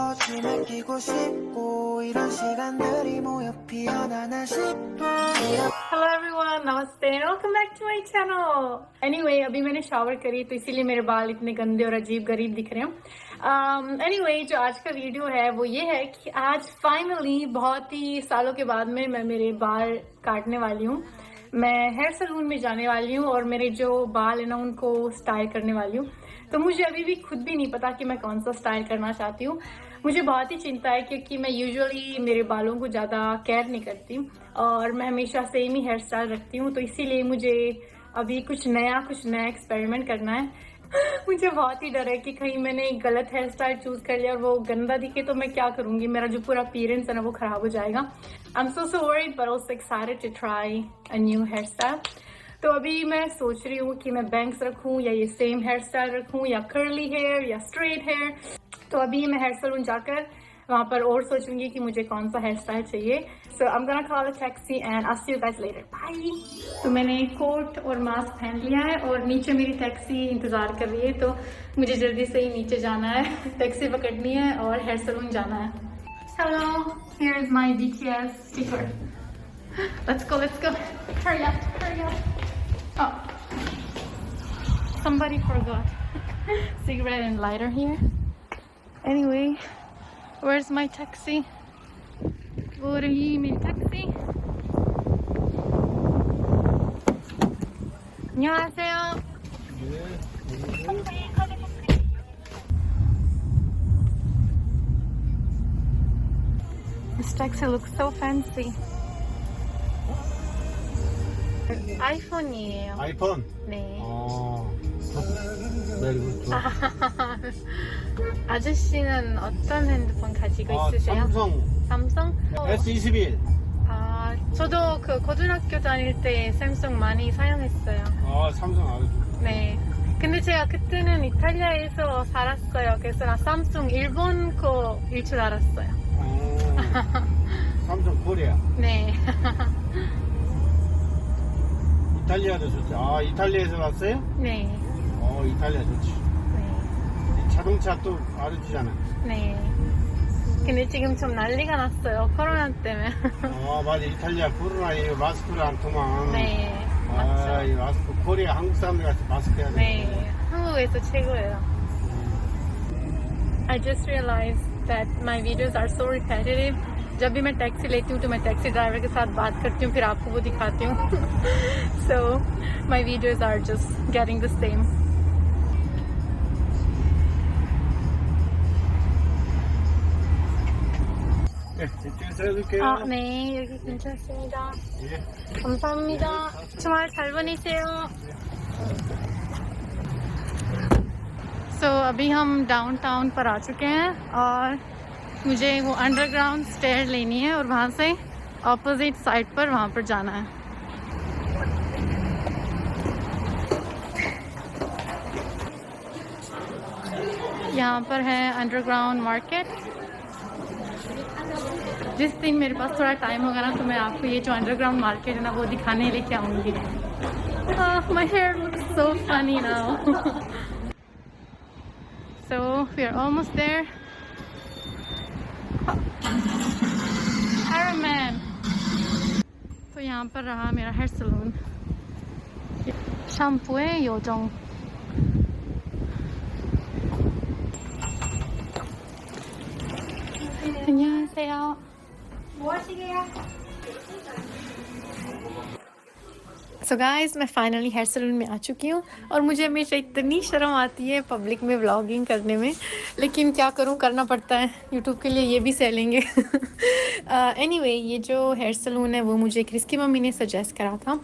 뒤느끼고 싶고 이런 시간들이 모여 피어나나 싶어 hello everyone नमस्ते welcome back to my channel anyway अभी मैंने शावर करी तो इसीलिए मेरे बाल इतने गंदे और अजीब गरीब दिख रहे हैं एनीवे um, जो आज का वीडियो है वो ये है कि आज फाइनली बहुत ही सालों के बाद में मैं मेरे बाल काटने वाली हूँ मैं हेयर सलून में जाने वाली हूँ और मेरे जो बाल है ना उनको स्टाइल करने वाली हूँ तो मुझे अभी भी खुद भी नहीं पता कि मैं कौन सा स्टाइल करना चाहती हूँ। मुझे बहुत ही चिंता है क्योंकि मैं यूजुअली मेरे बालों को ज़्यादा केयर नहीं करती हूँ और मैं हमेशा सेम ही हेयर स्टाइल रखती हूँ तो इसीलिए मुझे अभी कुछ नया कुछ नया एक्सपेरिमेंट करना है। मुझे बहुत ही डर है कि कहीं मैंने गलत हेयर स्टाइल चूज़ कर लिया और वो गंदा दिखे तो मैं क्या करूँगी? मेरा जो पूरा अपीयरेंस है ना, वो खराब हो जाएगा। I am so so worried but also excited to try a new hairstyle तो अभी मैं सोच रही हूँ कि मैं बैंक्स रखूँ या ये सेम हेयर स्टाइल रखूँ या कर्ली हेयर या स्ट्रेट हेयर तो अभी मैं हेयर सलून जाकर वहाँ पर और सोचूँगी कि मुझे कौन सा हेयर स्टाइल चाहिए। So I am gonna call a taxi and I see you guys later bye तो मैंने कोट और मास्क पहन लिया है और नीचे मेरी टैक्सी इंतज़ार कर रही है तो मुझे जल्दी से ही नीचे जाना है। टैक्सी पकड़नी है और हेयर सलून जाना है। Hello here is my BTS sticker let's go let's go hurry up hurry up. Oh, somebody forgot cigarette and lighter here. Anyway, where's my taxi? Where is my taxi? 안녕하세요. This taxi looks so fancy. 아이폰이에요. 아이폰? 네. 어. 네, 이거 좋아. 아저씨는 어떤 핸드폰 가지고 아, 있으세요? 삼성 삼성? 어, S21. 아, 저도 그 고등학교 다닐 때 샘송 많이 사용했어요. 아, 삼성 아주. 네. 근데 제가 그때는 이탈리아에서 살았어요. 그래서 나 삼성 일본 거일 줄 알았어요. 어, 삼성 코리아. 네. 이탈리아도 좋지. 아, 이탈리아에서 왔어요? 네. 어, 이탈리아 좋지. 네. 이 자동차 또 아르지잖아. 네. 근데 지금 좀 난리가 났어요. 코로나 때문에. 아, 맞아. 이탈리아 코로나에 마스크를 안 통한. 네. 아, 맞죠. 이 마스크. 코리아 한국 사람들 같이 마스크 해야 돼. 네. 한국에서 최고예요. I just realized that my videos are so repetitive. जब भी मैं taxi लेती हूँ तो मैं taxi driver के साथ बात करती हूँ फिर आपको वो दिखाती हूँ so my videos are just getting the same 네, 이쪽에서 해줄게요. 아, 네 여기 괜찮습니다 예. 감사합니다 주말 잘 보내세요 so अभी हम डाउनटाउन पर आ चुके हैं और मुझे वो अंडरग्राउंड स्टेयर लेनी है और वहाँ से ऑपोजिट साइड पर वहाँ पर जाना है। यहाँ पर है अंडरग्राउंड मार्केट जिस दिन मेरे पास थोड़ा टाइम होगा ना तो मैं आपको ये जो अंडरग्राउंड मार्केट है ना, वो दिखाने लेके आऊँगी। So funny now so, we are almost there. Iron Man तो यहाँ पर रहा मेरा हेयर सलून 샴푸의 요정 안녕하세요 सो गाइस मैं फाइनली हेयर सलून में आ चुकी हूँ और मुझे हमेशा इतनी शर्म आती है पब्लिक में व्लॉगिंग करने में। लेकिन क्या करूँ करना पड़ता है। यूट्यूब के लिए ये भी सह लेंगे। एनी anyway, ये जो हेयर सलून है वो मुझे क्रिस्की मम्मी ने सजेस्ट करा था।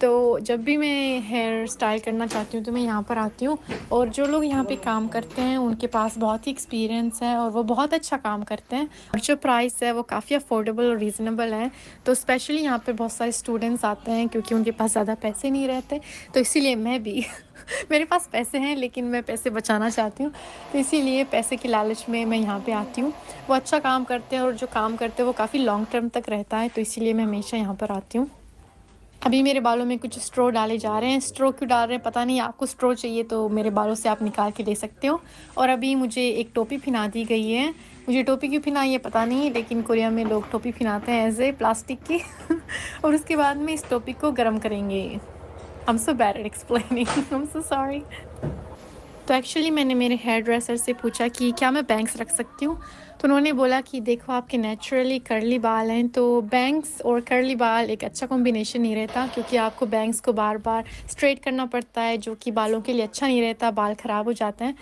तो जब भी मैं हेयर स्टाइल करना चाहती हूँ तो मैं यहाँ पर आती हूँ। और जो लोग यहाँ पे काम करते हैं, उनके पास बहुत ही एक्सपीरियंस है और वो बहुत अच्छा काम करते हैं। और जो प्राइस है, वो काफ़ी अफोर्डेबल और रीज़नेबल है। तो स्पेशली यहाँ पर बहुत सारे स्टूडेंट्स आते हैं, क्योंकि उनके पास ज़्यादा पैसे नहीं रहते। तो इसीलिए मैं भी मेरे पास पैसे हैं, लेकिन मैं पैसे बचाना चाहती हूँ। तो इसीलिए पैसे की लालच में मैं यहाँ पे आती हूँ। वो अच्छा काम करते हैं और जो काम करते हैं, वो काफ़ी लॉन्ग टर्म तक रहता है। तो इसीलिए मैं हमेशा यहाँ पर आती हूँ। अभी मेरे बालों में कुछ स्ट्रो डाले जा रहे हैं। स्ट्रो क्यों डाल रहे हैं? पता नहीं, आपको स्ट्रो चाहिए तो मेरे बालों से आप निकाल के दे सकते हो। और अभी मुझे एक टोपी फिना दी गई है। मुझे टोपी क्यों फिनाई है पता नहीं, लेकिन कोरिया में लोग टोपी फिनाते हैं एज ए प्लास्टिक की। और उसके बाद में इस टोपी को गर्म करेंगे। हम सो बैर एक्सप्लोर नहीं हम सो sorry. तो एक्चुअली मैंने मेरे हेयर ड्रेसर से पूछा कि क्या मैं बैंक्स रख सकती हूँ? तो उन्होंने बोला कि देखो, आपके नेचुरली करली बाल हैं तो बैंक्स और करली बाल एक अच्छा कॉम्बिनेशन नहीं रहता, क्योंकि आपको बैंक्स को बार बार स्ट्रेट करना पड़ता है, जो कि बालों के लिए अच्छा नहीं रहता, बाल ख़राब हो जाते हैं।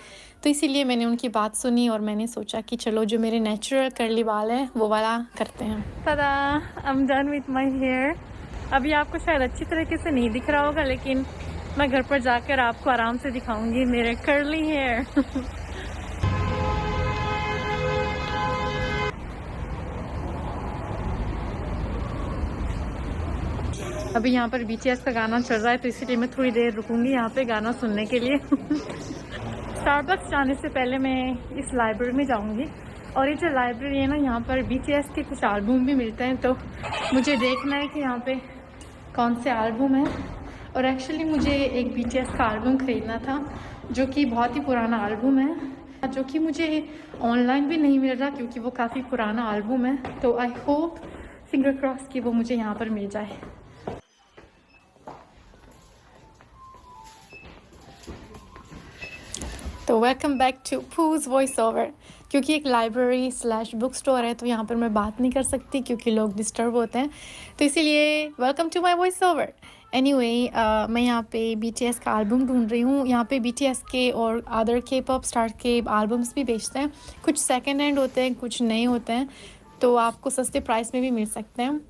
तो इसीलिए मैंने उनकी बात सुनी और मैंने सोचा कि चलो, जो मेरे नेचुरल करली बाल हैं, वो वाला करते हैं। I am done with my hair अभी आपको शायद अच्छी तरीके से नहीं दिख रहा होगा, लेकिन मैं घर पर जाकर आपको आराम से दिखाऊँगी, मेरे करली हेयर अभी यहाँ पर बीटीएस का गाना चल रहा है तो इसीलिए मैं थोड़ी देर रुकूँगी यहाँ पे गाना सुनने के लिए। स्टारबक्स जाने से पहले मैं इस लाइब्रेरी में जाऊँगी। और ये जो लाइब्रेरी है ना, यहाँ पर बीटीएस के कुछ एल्बम भी मिलते हैं तो मुझे देखना है कि यहाँ पे कौन से एल्बम है। और एक्चुअली मुझे एक बी का एल्बम ख़रीदना था, जो कि बहुत ही पुराना एल्बम है, जो कि मुझे ऑनलाइन भी नहीं मिल रहा क्योंकि वो काफ़ी पुराना एल्बम है तो आई होप फिंगर क्रॉस कि वो मुझे यहाँ पर मिल जाए। तो वेलकम बैक टू पूज वॉइस ओवर क्योंकि एक लाइब्रेरी स्लैश बुक स्टोर है तो यहाँ पर मैं बात नहीं कर सकती क्योंकि लोग डिस्टर्ब होते हैं। तो इसीलिए welcome to my voice over anyway मैं यहाँ पे बीटीएस का एल्बम ढूंढ रही हूँ। यहाँ पे बीटीएस के और अदर के पॉप स्टार के एल्बम्स भी बेचते हैं। कुछ सेकेंड हैंड होते हैं, कुछ नए होते हैं तो आपको सस्ते प्राइस में भी मिल सकते हैं।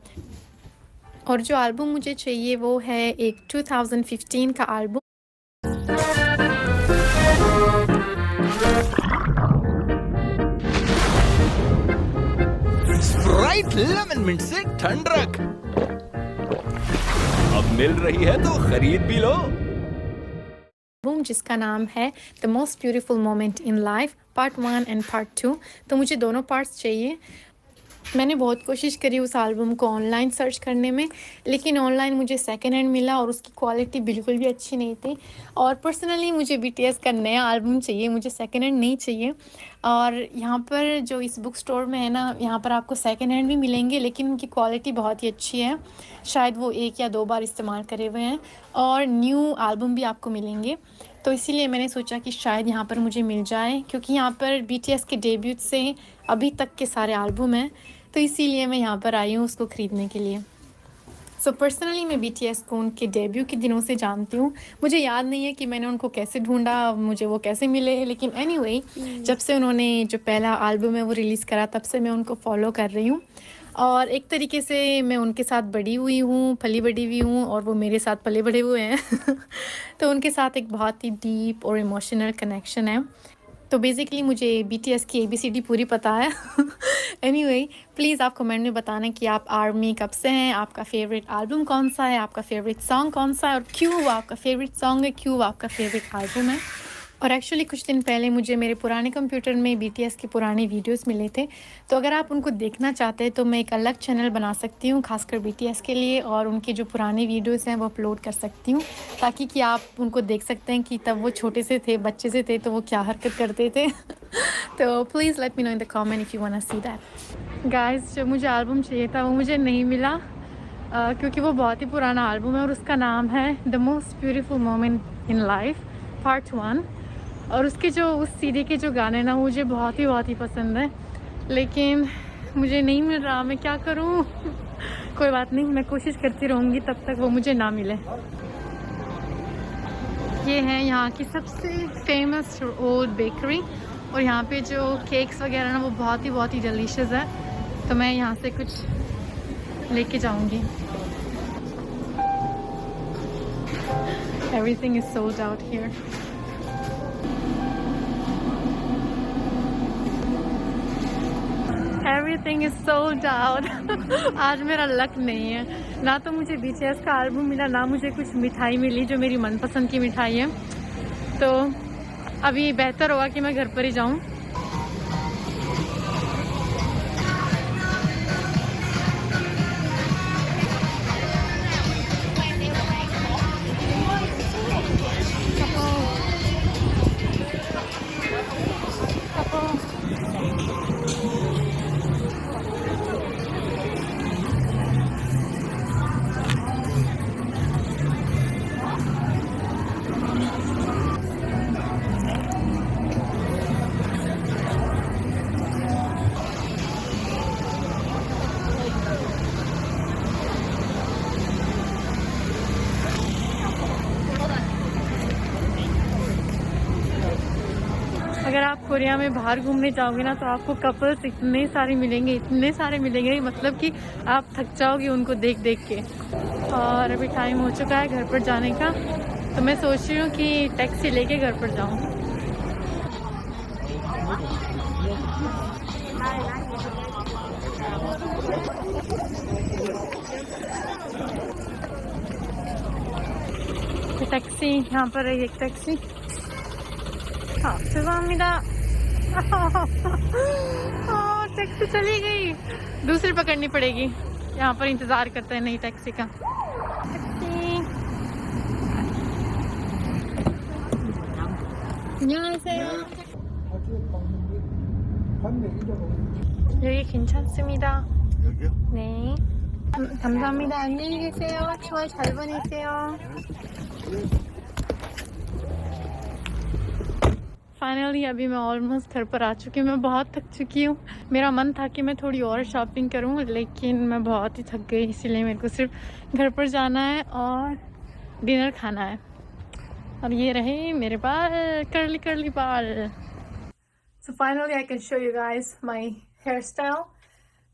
और जो एल्बम मुझे चाहिए वो है एक 2015 का एल्बम लेमन मिंट से ठंडक। अब मिल रही है तो खरीद भी लो। जिसका नाम है the most beautiful moment in life part one and part two तो मुझे दोनों पार्ट्स चाहिए। मैंने बहुत कोशिश करी उस एल्बम को ऑनलाइन सर्च करने में, लेकिन ऑनलाइन मुझे सेकेंड हैंड मिला और उसकी क्वालिटी बिल्कुल भी अच्छी नहीं थी। और पर्सनली मुझे बीटीएस का नया एल्बम चाहिए, मुझे सेकेंड हैंड नहीं चाहिए। और यहाँ पर जो इस बुक स्टोर में है ना, यहाँ पर आपको सेकेंड हैंड भी मिलेंगे, लेकिन उनकी क्वालिटी बहुत ही अच्छी है। शायद वो एक या दो बार इस्तेमाल करे हुए हैं और न्यू एल्बम भी आपको मिलेंगे। तो इसीलिए मैंने सोचा कि शायद यहाँ पर मुझे मिल जाए, क्योंकि यहाँ पर बीटीएस के डेब्यूट से अभी तक के सारे एल्बम हैं तो इसीलिए मैं यहाँ पर आई हूँ उसको ख़रीदने के लिए। सो so, पर्सनली मैं बी टी एस को उनके डेब्यू के दिनों से जानती हूँ। मुझे याद नहीं है कि मैंने उनको कैसे ढूंढा मुझे वो कैसे मिले लेकिन एनी anyway, जब से उन्होंने जो पहला एल्बम है वो रिलीज़ करा तब से मैं उनको फॉलो कर रही हूँ। और एक तरीके से मैं उनके साथ बड़ी हुई हूँ फली बड़ी हुई हूँ और वो मेरे साथ पले बड़े हुए हैं। तो उनके साथ एक बहुत ही डीप और इमोशनल कनेक्शन है। तो बेसिकली मुझे बी टी एस की ए बी सी डी पूरी पता है। एनी वे प्लीज़ आप कमेंट में बताना कि आप आर्मी कब से हैं, आपका फेवरेट एल्बम कौन सा है, आपका फेवरेट सॉन्ग कौन सा है और क्यों वो आपका फेवरेट सॉन्ग है, क्यों वो आपका फेवरेट एल्बम है। और एक्चुअली कुछ दिन पहले मुझे मेरे पुराने कंप्यूटर में बीटीएस के पुराने वीडियोस मिले थे। तो अगर आप उनको देखना चाहते हैं तो मैं एक अलग चैनल बना सकती हूँ खासकर बीटीएस के लिए और उनके जो पुराने वीडियोस हैं वो अपलोड कर सकती हूँ ताकि कि आप उनको देख सकते हैं कि तब वो छोटे से थे बच्चे से थे तो वो क्या हरकत करते थे। तो please let me know in the comment if you want see that guys जो मुझे एल्बम चाहिए था वो मुझे नहीं मिला Uh, क्योंकि वो बहुत ही पुराना एल्बम है और उसका नाम है the most beautiful moment in life part one और उसके जो, उस सीडी के जो गाने ना, मुझे बहुत ही बहुत ही पसंद है। लेकिन मुझे नहीं मिल रहा, मैं क्या करूँ? कोई बात नहीं, मैं कोशिश करती रहूँगी, तब तक वो मुझे ना मिले। ये है यहाँ की सबसे फ़ेमस ओल्ड बेकरी और यहाँ पे जो केक्स वगैरह ना वो बहुत ही बहुत ही डिलीशियस है। तो मैं यहाँ से कुछ लेके जाऊँगी। Everything is sold out here everything is sold out आज मेरा लक नहीं है। ना तो मुझे बी का एल्बम मिला, ना मुझे कुछ मिठाई मिली जो मेरी मनपसंद की मिठाई है। तो अभी बेहतर होगा कि मैं घर पर ही जाऊँ। कोरिया में बाहर घूमने जाओगे ना तो आपको कपल्स इतने सारे मिलेंगे, इतने सारे मिलेंगे मतलब कि आप थक जाओगे उनको देख देख के। और अभी टाइम हो चुका है घर पर जाने का तो मैं सोच रही हूँ कि टैक्सी लेके घर पर जाऊँ। तो टैक्सी यहाँ पर है एक टैक्सी हाँ सुबह मेरा टैक्सी चली गई दूसरी पकड़नी पड़ेगी यहाँ पर इंतज़ार करते हैं नई टैक्सी का टैक्सी 안녕하세요 여기 괜찮습니다 여기요? 네 감- 감사합니다 안녕히 계세요 추월 잘 보내세요 फाइनली अभी मैं ऑलमोस्ट घर पर आ चुकी हूँ। मैं बहुत थक चुकी हूँ। मेरा मन था कि मैं थोड़ी और शॉपिंग करूँ, लेकिन मैं बहुत ही थक गई, इसीलिए मेरे को सिर्फ़ घर पर जाना है और डिनर खाना है। और ये रहे मेरे बाल करली करली बाल। So finally I can show you guys my hairstyle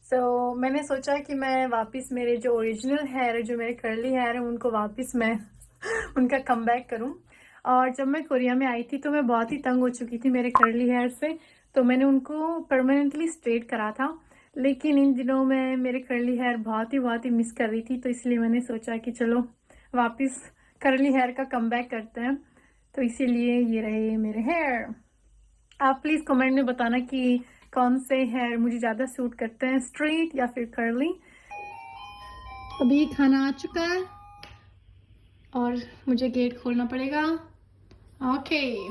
so मैंने सोचा कि मैं वापस मेरे जो ओरिजिनल हेयर है, जो मेरे करली हेयर है, उनको वापस मैं, उनका कम बैक करूँ। और जब मैं कोरिया में आई थी तो मैं बहुत ही तंग हो चुकी थी मेरे करली हेयर से तो मैंने उनको परमानेंटली स्ट्रेट करा था। लेकिन इन दिनों में मेरे करली हेयर बहुत ही बहुत ही मिस कर रही थी तो इसलिए मैंने सोचा कि चलो वापस करली हेयर का कम करते हैं। तो इसीलिए ये रहे मेरे हेयर आप प्लीज़ कमेंट में बताना कि कौन से हेयर मुझे ज़्यादा सूट करते हैं स्ट्रेट या फिर कर्ली अभी खाना आ चुका है और मुझे गेट खोलना पड़ेगा। ओके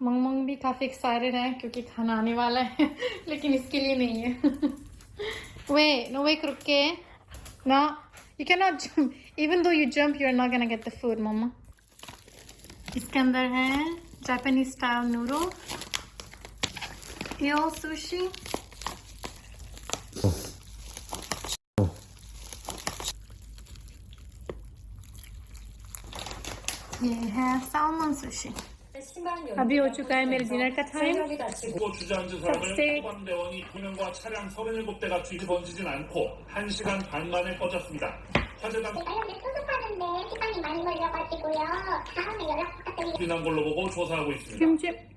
मंग मंग भी काफ़ी एक्साइटेड है क्योंकि खाना आने वाला है, लेकिन इसके लिए नहीं है। वे नो वे रुके। ना you can not jump even though you jump you are not gonna get the food मम्मा इसके अंदर है जापानीज स्टाइल नूडल यो सुशी ये है salmon sushi अभी हो चुका है मेरे डिनर का टाइम 고 주저앉은 사람을 짝색. 소방대원이 두 명과 차량 37대가 뒤집어지진 않고 1시간 반 만에 꺼졌습니다. 화재당 아니 수습하는데 시간이 많이 걸려가지고요. 다음에 연락 부탁드립니다. 비난 걸로 보고 조사하고 있습니다. kimchi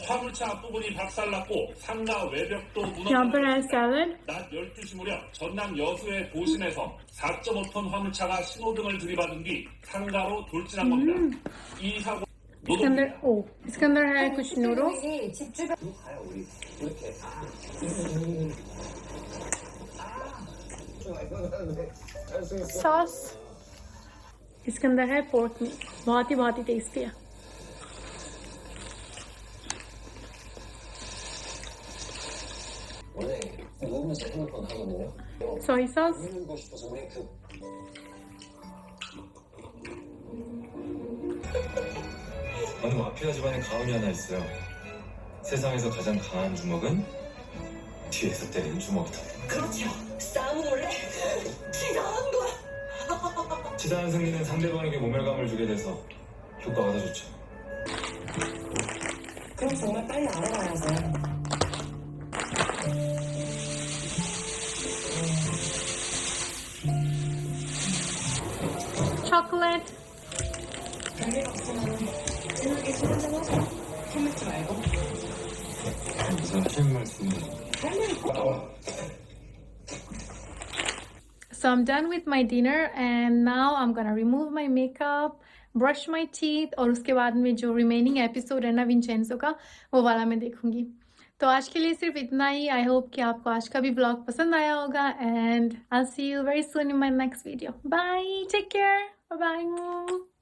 화물차 앞부분이 박살났고 상가 외벽도 यहाँ पर 무너졌습니다. है सैलड 낮 12시 무렵 전남 여수의 도심에서 4.5톤 화물차가 신호등을 들이받은 뒤 상가로 돌진한 겁니다. 이 사고 इसके अंदर ओ इसके अंदर है कुछ नूडल्स सॉस इसके अंदर है पोर्क मीट बहुत ही बहुत ही टेस्टी है 소이 소스. 어느 마피아 집안에 가훈이 하나 있어요. 세상에서 가장 강한 주먹은 뒤에서 때리는 주먹이다. 그렇죠. 싸움을 원래 치사한 거야. 치사한 승리는 상대방에게 모멸감을 주게 돼서 효과가 더 좋죠. 그럼 정말 빨리 알아봐야 돼. chocolate. So I'm done with my dinner and now I'm gonna remove my makeup brush my teeth और उसके बाद में जो रिमेनिंग एपिसोड है ना विंचेंसो का, वो वाला मैं देखूँगी। तो आज के लिए सिर्फ़ इतना ही। आई होप कि आपको आज का भी ब्लॉग पसंद आया होगा and I see you very soon in my next video bye take care bye bye